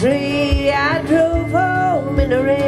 tree. I drove home in the rain.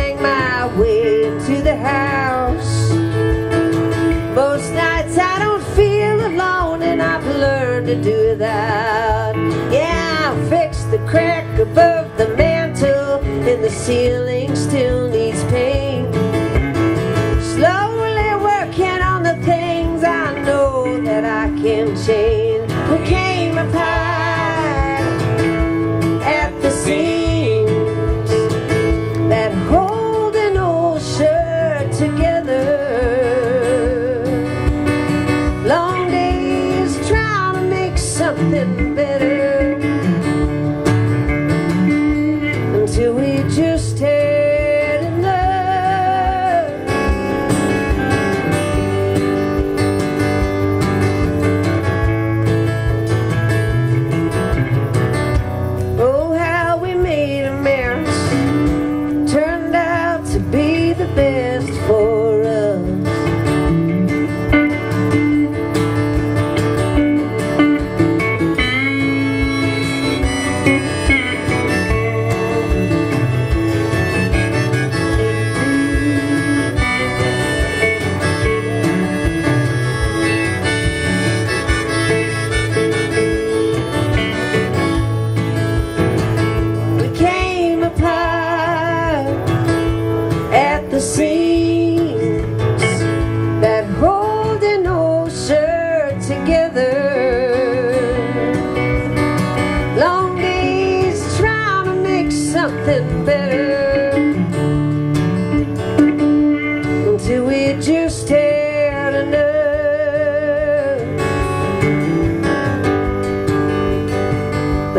to do without. Yeah, I fixed the crack above the mantel in the ceiling.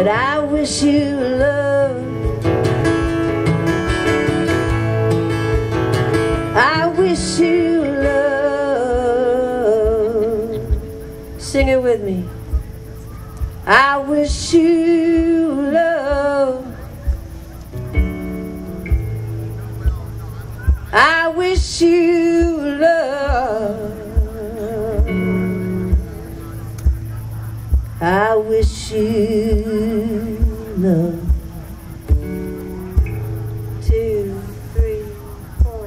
But I wish you love. I wish you love. Sing it with me. I wish you love. I wish you I wish you love. Two, three, four.